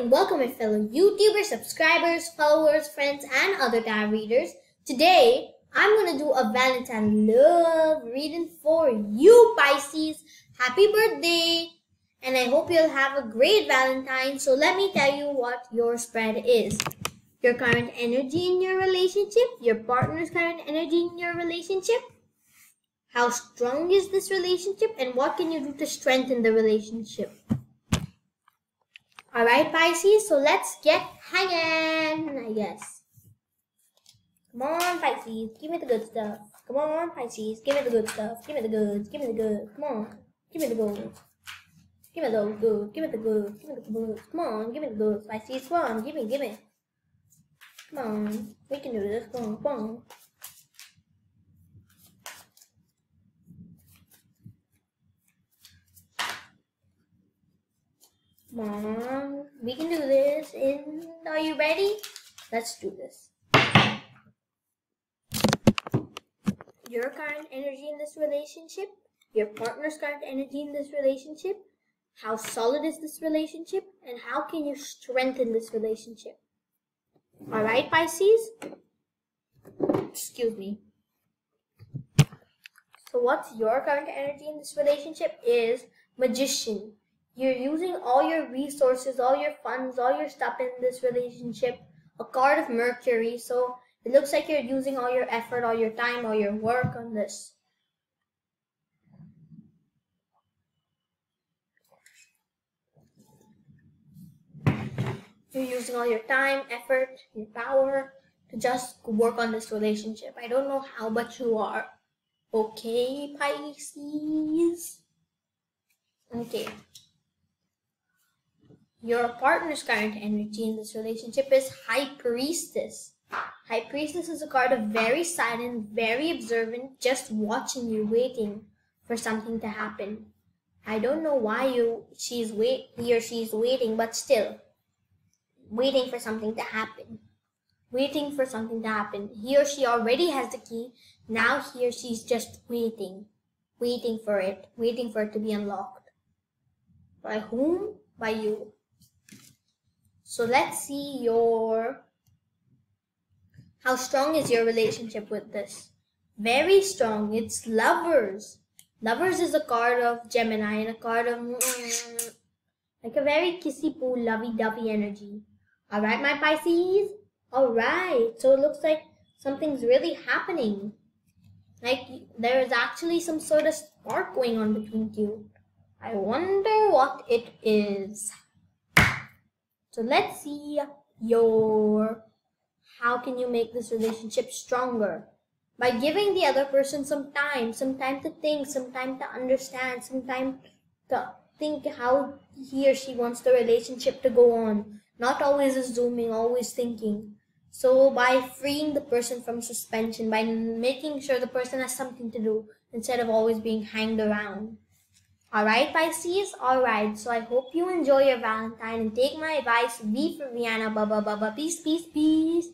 and welcome my fellow YouTubers, subscribers, followers, friends, and other tarot readers. Today, I'm going to do a Valentine love reading for you, Pisces. Happy birthday! And I hope you'll have a great Valentine. So let me tell you what your spread is. Your current energy in your relationship, your partner's current energy in your relationship, how strong is this relationship, and what can you do to strengthen the relationship? Alright, Pisces, so let's get hanging, I guess. Come on, Pisces, give me the good stuff. Come on, Pisces, give me the good stuff. Give me the goods, give me the good. Come on, give me the goods. Give me those goods, give me the goods, give me the goods. Come on, give me the goods, Pisces, come on, give me, give me. Come on, we can do this, come on, come on. Come on, ready? Let's do this. Your current energy in this relationship, your partner's current energy in this relationship, how solid is this relationship, and how can you strengthen this relationship? All right, Pisces? Excuse me. So what's your current energy in this relationship is magician. You're using all your resources, all your funds, all your stuff in this relationship. A card of Mercury. So it looks like you're using all your effort, all your time, all your work on this. You're using all your time, effort, your power to just work on this relationship. I don't know how, but you are. Okay, Pisces? Okay. Your partner's current energy in this relationship is High Priestess. High Priestess is a card of very silent, very observant, just watching you, waiting for something to happen. I don't know why you she's wait he or she's waiting, but still waiting for something to happen. Waiting for something to happen. He or she already has the key. Now he or she's just waiting. Waiting for it. Waiting for it to be unlocked. By whom? By you. So let's see your how strong is your relationship with this? Very strong. It's lovers. Lovers is a card of Gemini and a card of like a very kissy poo, lovey-dovey energy. All right, my Pisces. All right. So it looks like something's really happening. Like there is actually some sort of spark going on between you. I wonder what it is. So let's see your how can you make this relationship stronger? By giving the other person some time, some time to think, some time to understand, some time to think how he or she wants the relationship to go on. Not always assuming, always thinking. So by freeing the person from suspension, by making sure the person has something to do instead of always being hanged around. Alright, Pisces? Alright, so I hope you enjoy your Valentine and take my advice. V for Viaan, baba baba, peace, peace, peace.